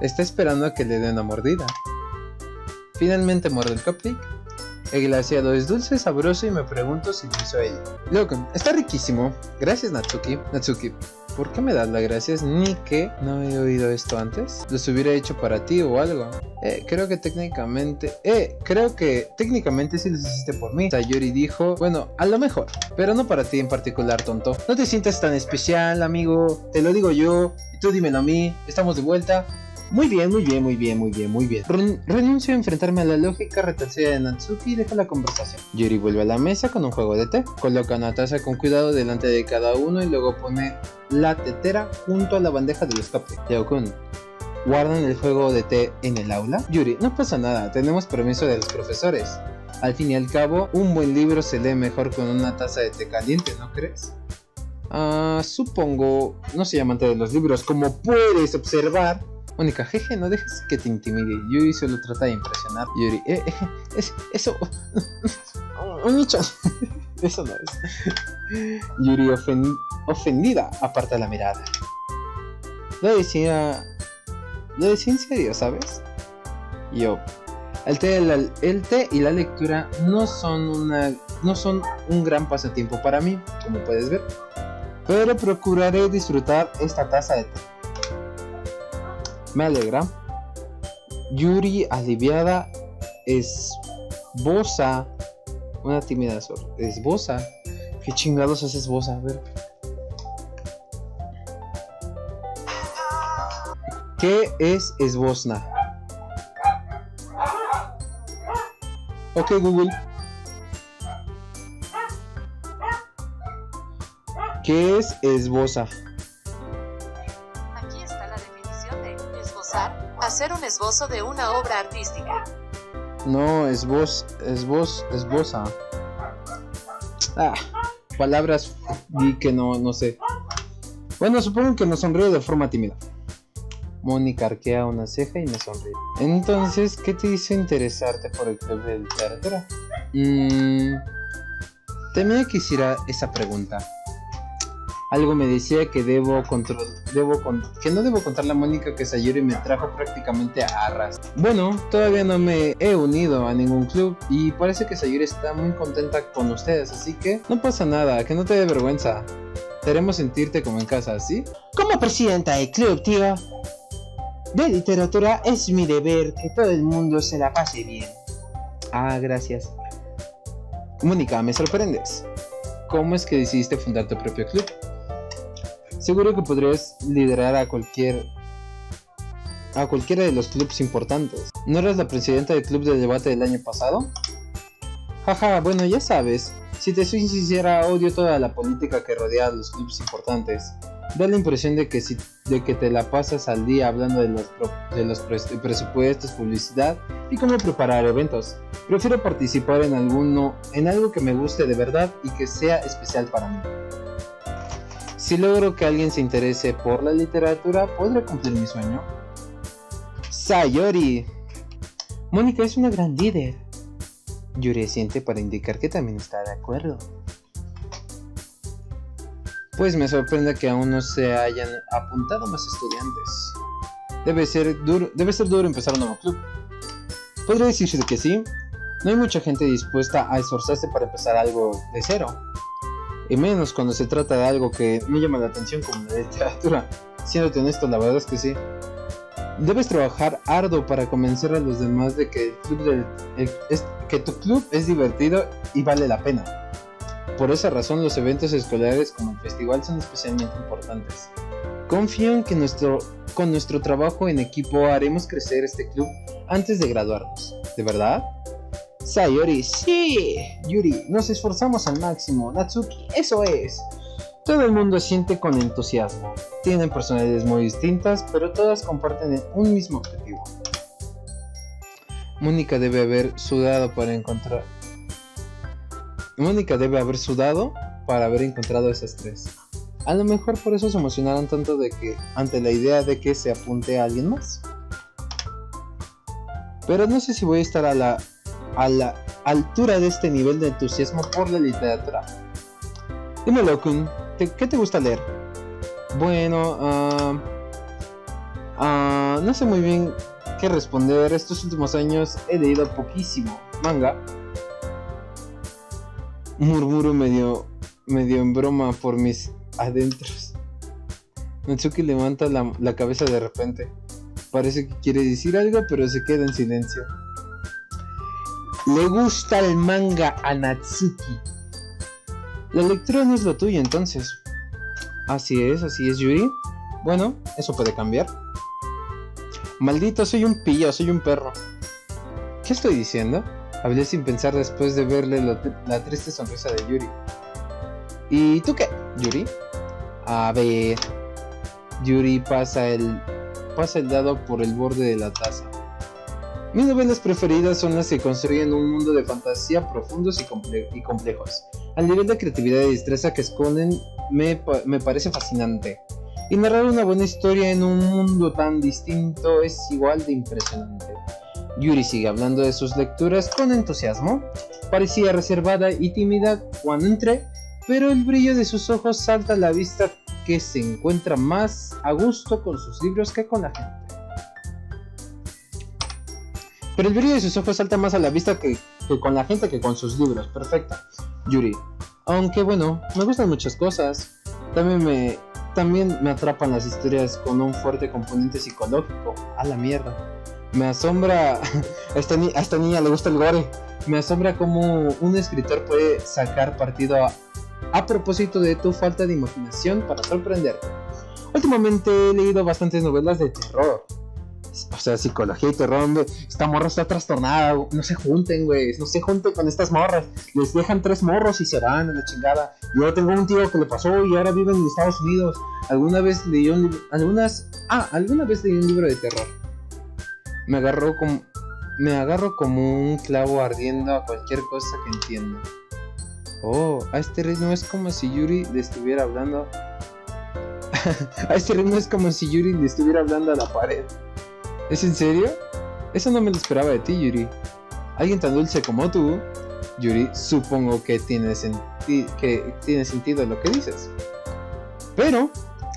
Está esperando a que le dé una mordida. Finalmente muerde el cupcake. El glaseado es dulce, sabroso y me pregunto si lo hizo ella. Loco, está riquísimo. Gracias Natsuki. Natsuki, ¿por qué me das las gracias? Ni que no he oído esto antes. Los hubiera hecho para ti o algo. Eh, creo que técnicamente... Eh, creo que técnicamente sí los hiciste por mí. Sayori dijo, bueno, a lo mejor. Pero no para ti en particular, tonto. No te sientas tan especial, amigo. Te lo digo yo. Tú dímelo a mí. Estamos de vuelta. Muy bien, muy bien, muy bien, muy bien, muy bien. Ren- renuncio a enfrentarme a la lógica retorcida de Natsuki y dejo la conversación. Yuri vuelve a la mesa con un juego de té. Coloca una taza con cuidado delante de cada uno y luego pone la tetera junto a la bandeja de los cupcakes. Yao-kun, ¿guardan el juego de té en el aula? Yuri, no pasa nada, tenemos permiso de los profesores. Al fin y al cabo, un buen libro se lee mejor con una taza de té caliente, ¿no crees? Ah, supongo, no soy amante de los libros, como puedes observar. Mónica, jeje, no dejes que te intimide. Yuri solo trata de impresionar. Yuri, eh, eh, es, eso. Un nicho. Eso no es. Yuri ofen- ofendida aparta la mirada. Lo decía. Lo decía en serio, ¿sabes? Yo. El té, el té y la lectura no son una. no son un gran pasatiempo para mí, como puedes ver. Pero procuraré disfrutar esta taza de té. Me alegra. Yuri, aliviada, esboza. Una tímida. Esboza. ¿Qué chingados es esboza? A ver. ¿Qué es esbozna? Ok, Google. ¿Qué es esboza? Esbozo de una obra artística. No, esboz, esboz, esboza. Ah, palabras di que no, no sé. Bueno, supongo que me sonríe de forma tímida. Mónica arquea una ceja y me sonríe. Entonces, ¿qué te hizo interesarte por el club de literatura? Mmm. Temía que hiciera esa pregunta. Algo me decía que debo control, debo con- que no debo contarle a Mónica que Sayuri me trajo prácticamente a arras. Bueno, todavía no me he unido a ningún club y parece que Sayuri está muy contenta con ustedes, así que no pasa nada, que no te dé vergüenza. Te haremos sentirte como en casa, ¿sí? Como presidenta del club, tío, de literatura es mi deber que todo el mundo se la pase bien. Ah, gracias. Mónica, me sorprendes. ¿Cómo es que decidiste fundar tu propio club? Seguro que podrías liderar a cualquier a cualquiera de los clubs importantes. ¿No eras la presidenta del club de debate del año pasado? Jaja, bueno, ya sabes. Si te soy sincera, odio toda la política que rodea a los clubs importantes. Da la impresión de que, si, de que te la pasas al día hablando de los, pro- de los pres- presupuestos, publicidad y cómo preparar eventos. Prefiero participar en alguno, en algo que me guste de verdad y que sea especial para mí. Si logro que alguien se interese por la literatura, podré cumplir mi sueño. Sayori. Mónica es una gran líder. Yuri asiente para indicar que también está de acuerdo. Pues me sorprende que aún no se hayan apuntado más estudiantes. Debe ser duro, debe ser duro empezar un nuevo club. Podría decirse que sí. No hay mucha gente dispuesta a esforzarse para empezar algo de cero. Y menos cuando se trata de algo que no llama la atención como la literatura. Siéndote honesto, la verdad es que sí. Debes trabajar arduo para convencer a los demás de que, el club del- el- es- que tu club es divertido y vale la pena. Por esa razón los eventos escolares como el festival son especialmente importantes. Confío en que nuestro, con nuestro trabajo en equipo haremos crecer este club antes de graduarnos. ¿De verdad? Sayori, sí. Yuri, nos esforzamos al máximo. Natsuki, eso es. Todo el mundo siente con entusiasmo. Tienen personalidades muy distintas, pero todas comparten un mismo objetivo. Mónica debe haber sudado para encontrar. Mónica debe haber sudado para haber encontrado esas tres. A lo mejor por eso se emocionaron tanto de que ante la idea de que se apunte a alguien más. Pero no sé si voy a estar a la a la altura de este nivel de entusiasmo por la literatura. Dímelo, Kun, ¿te- ¿qué te gusta leer? Bueno, ah, Ah, no sé muy bien qué responder. Estos últimos años he leído poquísimo manga. Murmuro medio, medio en broma por mis adentros. Natsuki levanta la, la cabeza de repente. Parece que quiere decir algo, pero se queda en silencio. Le gusta el manga a Natsuki. La lectura no es lo tuyo entonces. Así es, así es Yuri. Bueno, eso puede cambiar. Maldito, soy un pillo, soy un perro. ¿Qué estoy diciendo? Hablé sin pensar después de verle la triste sonrisa de Yuri. ¿Y tú qué, Yuri? A ver. Yuri pasa el pasa el dado por el borde de la taza. Mis novelas preferidas son las que construyen un mundo de fantasía profundos y, comple- y complejos. Al nivel de creatividad y destreza que esconden me, me parece fascinante. Y narrar una buena historia en un mundo tan distinto es igual de impresionante. Yuri sigue hablando de sus lecturas con entusiasmo. Parecía reservada y tímida cuando entré, pero el brillo de sus ojos salta a la vista que se encuentra más a gusto con sus libros que con la gente. Pero el brillo de sus ojos salta más a la vista que, que con la gente que con sus libros. Perfecta. Yuri. Aunque bueno, me gustan muchas cosas. También me, también me atrapan las historias con un fuerte componente psicológico. A la mierda. Me asombra. A esta, esta niña le gusta el gore. Me asombra cómo un escritor puede sacar partido a, a propósito de tu falta de imaginación para sorprenderte. Últimamente he leído bastantes novelas de terror. Sea, psicología y terror, hombre. Esta morra está trastornada. No se junten, güey. No se junten con estas morras. Les dejan tres morros y se van a la chingada. Yo tengo un tío que le pasó y ahora vive en Estados Unidos. Alguna vez leí un libro. Algunas. Ah, alguna vez leí un libro de terror. Me agarró como. Me agarro como un clavo ardiendo a cualquier cosa que entiendo. Oh, a este ritmo es como si Yuri le estuviera hablando. a este ritmo es como si Yuri le estuviera hablando a la pared. ¿Es en serio? Eso no me lo esperaba de ti, Yuri. Alguien tan dulce como tú, Yuri, supongo que tiene, que tiene sentido lo que dices. Pero,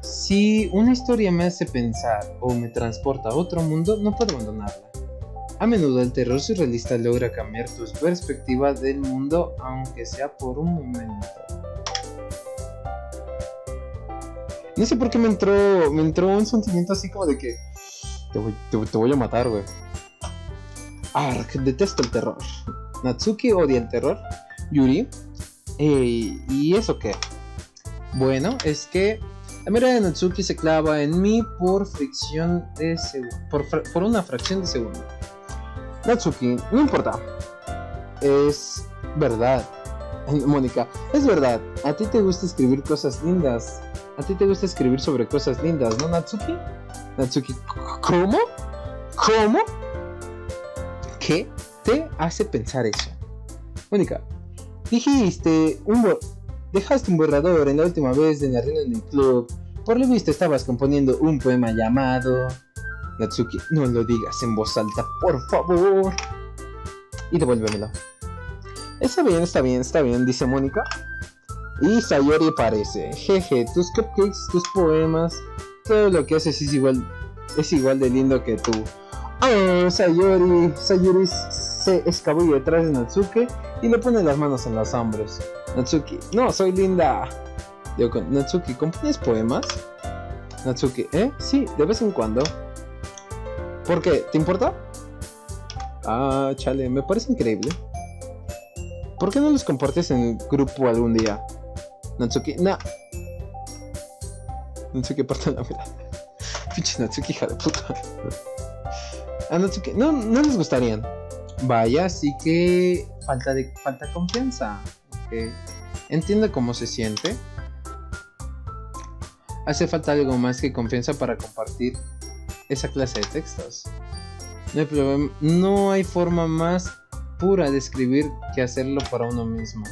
si una historia me hace pensar o me transporta a otro mundo, no puedo abandonarla. A menudo el terror surrealista logra cambiar tu perspectiva del mundo, aunque sea por un momento. No sé por qué me entró, me entró un sentimiento así como de que te voy, te, te voy a matar, güey. Ark, detesto el terror. Natsuki odia el terror. Yuri. eh, ¿Y eso qué? Bueno, es que la mirada de Natsuki se clava en mí por fricción de. Por, por una fracción de segundo. Natsuki, no importa. Es verdad. Mónica, es verdad. A ti te gusta escribir cosas lindas. A ti te gusta escribir sobre cosas lindas, ¿no, Natsuki? Natsuki, ¿cómo? ¿Cómo? ¿Qué te hace pensar eso? Mónica, dijiste un dejaste un borrador en la última vez de la reunión del club. Por lo visto estabas componiendo un poema llamado... Natsuki, no lo digas en voz alta, por favor. Y devuélvemelo. Está bien, está bien, está bien, dice Mónica. Y Sayori parece. Jeje, tus cupcakes, tus poemas, todo lo que haces es igual, es igual de lindo que tú. Oh, Sayori, Sayori se escabulle detrás de Natsuki y le pone las manos en los hombros. Natsuki, no, soy linda. Digo, Natsuki, ¿compones poemas? Natsuki, ¿eh? Sí, de vez en cuando. ¿Por qué? ¿Te importa? Ah, chale, me parece increíble. ¿Por qué no los compartes en grupo algún día? Natsuki, no. Natsuki, aparta la mirada. Pinche Natsuki, hija de puta. A no, no les gustarían. Vaya, sí que falta de falta confianza. Ok. Entiendo cómo se siente. Hace falta algo más que confianza para compartir esa clase de textos. No hay, problema- no hay forma más pura de escribir que hacerlo para uno mismo.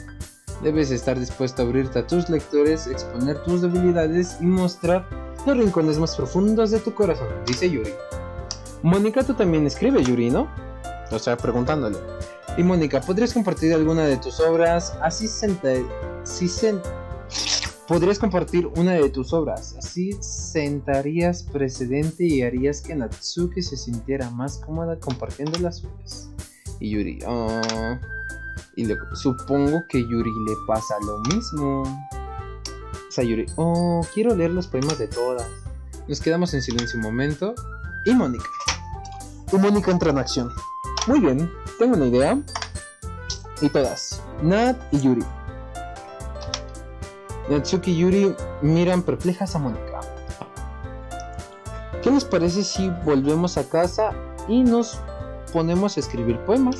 Debes estar dispuesto a abrirte a tus lectores, exponer tus debilidades y mostrar los rincones más profundos de tu corazón, dice Yuri. Mónica, tú también escribes, Yuri, ¿no? O sea, preguntándole. Y Mónica, ¿podrías compartir alguna de tus obras? Así senta... Si sen- Podrías compartir una de tus obras, así sentarías precedente y harías que Natsuki se sintiera más cómoda compartiendo las suyas. Y Yuri, ah, y supongo que Yuri le pasa lo mismo. Sayuri, oh, quiero leer los poemas de todas. Nos quedamos en silencio un momento. Y Mónica. Y Mónica entra en acción. Muy bien, tengo una idea. Y todas. Nat y Yuri. Natsuki y Yuri miran perplejas a Mónica. ¿Qué les parece si volvemos a casa y nos ponemos a escribir poemas?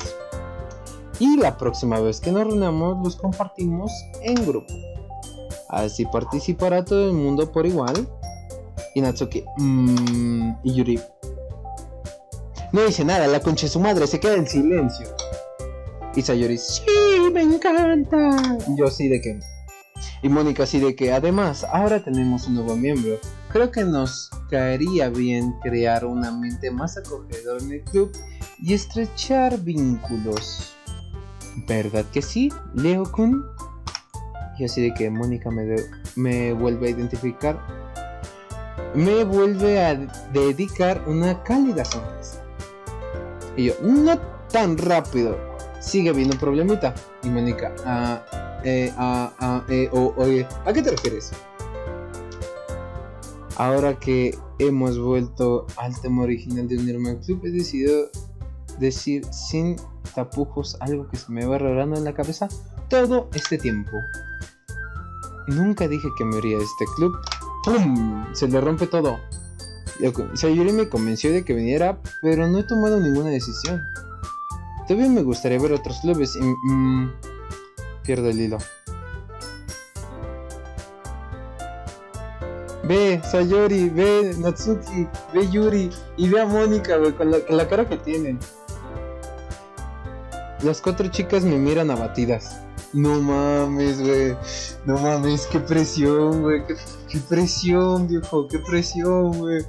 Y la próxima vez que nos reunamos los compartimos en grupo. Así participará todo el mundo por igual. Y Natsuki, "Mm", y Yuri. No dice nada, la concha de su madre, se queda en silencio. Y Sayori, sí, me encanta. Yo así de que. Y Mónica así de que, además, ahora tenemos un nuevo miembro. Creo que nos caería bien crear un ambiente más acogedor en el club y estrechar vínculos. ¿Verdad que sí, Leo-kun? Y así de que Mónica me, me vuelve a identificar. Me vuelve a dedicar una cálida sonrisa. Y yo, no tan rápido. Sigue habiendo un problemita. Y Mónica, ah, eh, ah, ah, oye, ¿a qué te refieres? Ahora que hemos vuelto al tema original de unirme al club, he decidido decir sin tapujos algo que se me va rolando en la cabeza todo este tiempo. Nunca dije que me iría de este club. ¡Pum! Se le rompe todo. Sayuri me convenció de que viniera, pero no he tomado ninguna decisión. Todavía me gustaría ver otros clubes y... mm, pierdo el hilo. Ve, Sayori, ve, Natsuki, ve Yuri y ve a Mónica, con la, con la cara que tienen. Las cuatro chicas me miran abatidas. No mames, güey. No mames, qué presión, güey. Qué, qué presión, viejo. Qué presión, güey.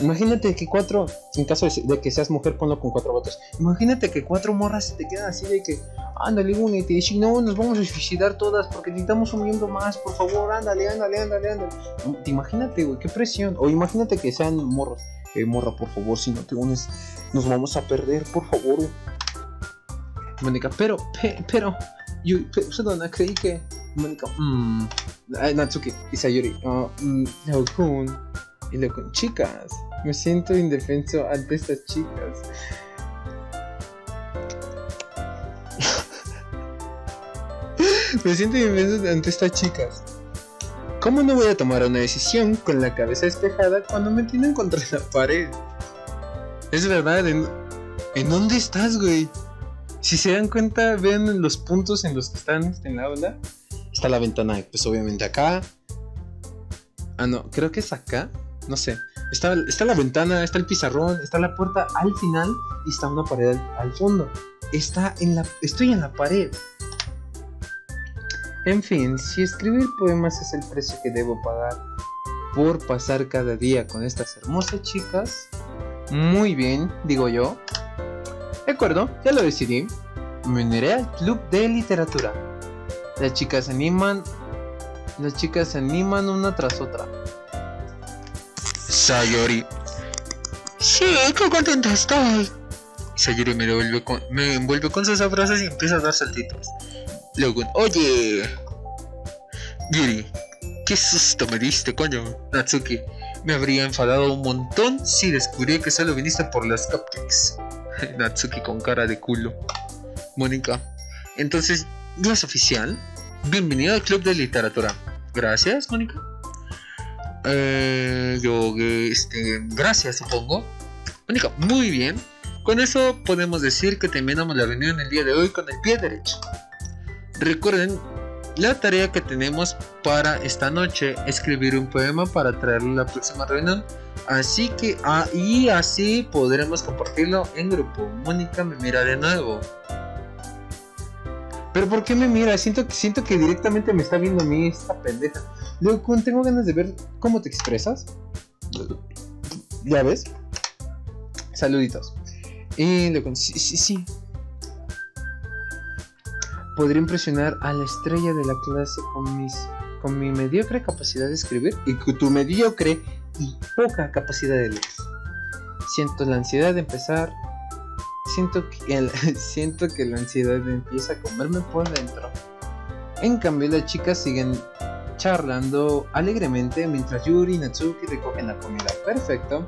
Imagínate que cuatro, en caso de, que seas mujer, ponlo con cuatro votos. Imagínate que cuatro morras se te quedan así de que, ándale, únete. Y si no, nos vamos a suicidar todas porque necesitamos un miembro más, por favor, ándale, ándale, ándale, ándale. Te imagínate, güey, qué presión. O imagínate que sean morros. Eh, morra, por favor, si no te unes, nos vamos a perder, por favor. Mónica, pero, pe- pero, yo, pe- perdona, creí que. Mónica, mmm. Natsuki y Sayuri, oh, mm, Leokun. Y Leokun, chicas, me siento indefenso ante estas chicas. me siento indefenso ante estas chicas. ¿Cómo no voy a tomar una decisión con la cabeza despejada cuando me tienen contra la pared? Es verdad, ¿en, ¿en dónde estás, güey? Si se dan cuenta, vean los puntos en los que están en la aula. Está la ventana, pues obviamente acá. Ah, no, creo que es acá. No sé. Está, está la ventana, está el pizarrón, está la puerta al final y está una pared al fondo. Está en la. Estoy en la pared. En fin, si escribir poemas es el precio que debo pagar por pasar cada día con estas hermosas chicas, muy bien, digo yo. De acuerdo, ya lo decidí. Me uniré al club de literatura. Las chicas se animan. Las chicas se animan una tras otra. Sayori. Sí, qué contenta estoy. Sayori me envuelve con, me envuelve con sus abrazos y empieza a dar saltitos. Luego, oye. Yuri, qué susto me diste, coño. Natsuki, me habría enfadado un montón si descubrí que solo viniste por las cupcakes. Natsuki con cara de culo. Mónica. Entonces, ya es oficial. Bienvenido al Club de Literatura. Gracias, Mónica. Eh, yo, este, gracias, supongo. Mónica, muy bien. Con eso podemos decir que terminamos la reunión el día de hoy con el pie derecho. Recuerden la tarea que tenemos para esta noche, escribir un poema para traerlo a la próxima reunión. Así que ahí así podremos compartirlo en grupo. Mónica me mira de nuevo. Pero ¿por qué me mira? Siento que siento que directamente me está viendo a mí esta pendeja. Luego tengo ganas de ver cómo te expresas. ¿Ya ves? Saluditos. Y luego, sí, sí, sí. Podría impresionar a la estrella de la clase con mis con mi mediocre capacidad de escribir y con tu mediocre y poca capacidad de leer. Siento la ansiedad de empezar. Siento que, siento que la ansiedad empieza a comerme por dentro. En cambio, las chicas siguen charlando alegremente mientras Yuri y Natsuki recogen la comida. Perfecto.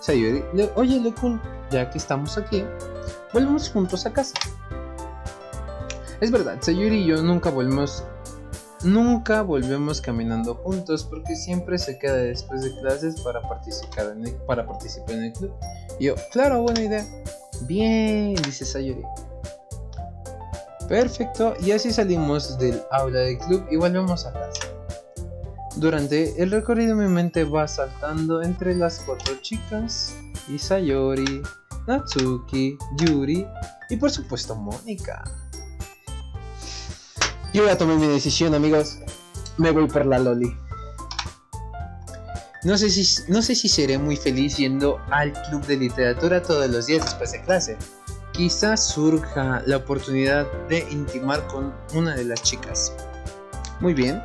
Sayuri, oye, Lekun, ya que estamos aquí, volvemos juntos a casa. Es verdad, Sayuri y yo nunca volvemos. Nunca volvemos caminando juntos porque siempre se queda después de clases para participar en el, para participar en el club. Y yo, claro, buena idea. Bien, dice Sayuri. Perfecto, y así salimos del aula del club y volvemos a casa. Durante el recorrido mi mente va saltando entre las cuatro chicas y Sayori, Natsuki, Yuri y por supuesto Mónica. Yo ya tomé mi decisión, amigos. Me voy por la Loli. No sé, si, no sé si seré muy feliz yendo al club de literatura todos los días después de clase. Quizás surja la oportunidad de intimar con una de las chicas. Muy bien.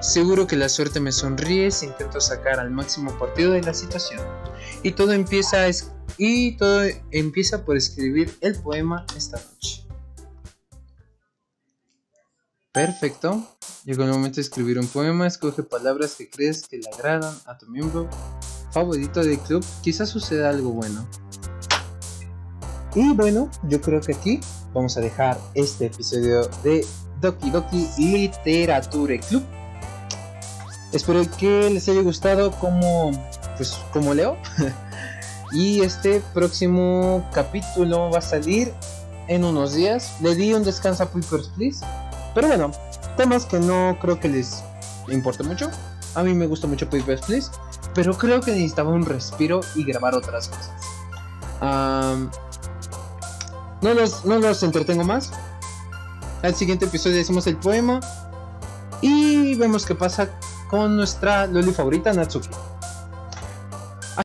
Seguro que la suerte me sonríe si intento sacar al máximo partido de la situación. Y todo empieza, a y todo empieza por escribir el poema esta noche. Perfecto. Llegó el momento de escribir un poema. Escoge palabras que crees que le agradan a tu miembro favorito del club. Quizás suceda algo bueno. Y bueno, yo creo que aquí vamos a dejar este episodio de Doki Doki Literature Club. Espero que les haya gustado como, pues, como leo. y este próximo capítulo va a salir en unos días. Le di un descanso a Papers, Please. Pero bueno, temas que no creo que les importe mucho. A mí me gusta mucho Papers, Please. Pero creo que necesitaba un respiro y grabar otras cosas. No los, no los entretengo más. Al siguiente episodio decimos el poema. Y vemos qué pasa con nuestra Loli favorita, Natsuki.